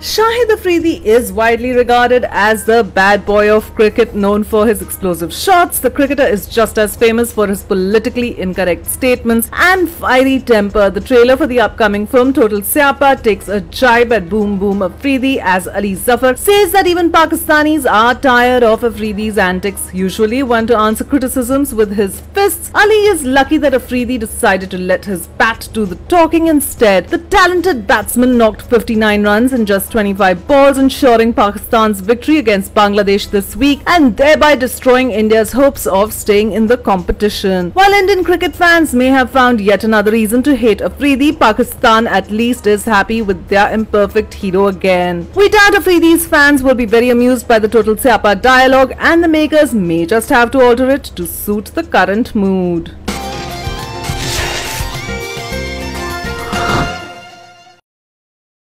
Shahid Afridi is widely regarded as the bad boy of cricket, known for his explosive shots. The cricketer is just as famous for his politically incorrect statements and fiery temper. The trailer for the upcoming film Total Siyapaa takes a jibe at Boom Boom Afridi as Ali Zafar says that even Pakistanis are tired of Afridi's antics, usually want to answer criticisms with his fists. Ali is lucky that Afridi decided to let his bat do the talking instead. The talented batsman knocked 59 runs in just 25 balls, ensuring Pakistan's victory against Bangladesh this week and thereby destroying India's hopes of staying in the competition. While Indian cricket fans may have found yet another reason to hate Afridi, Pakistan at least is happy with their imperfect hero again. We doubt Afridi's fans will be very amused by the total Siyapaa dialogue and the makers may just have to alter it to suit the current mood.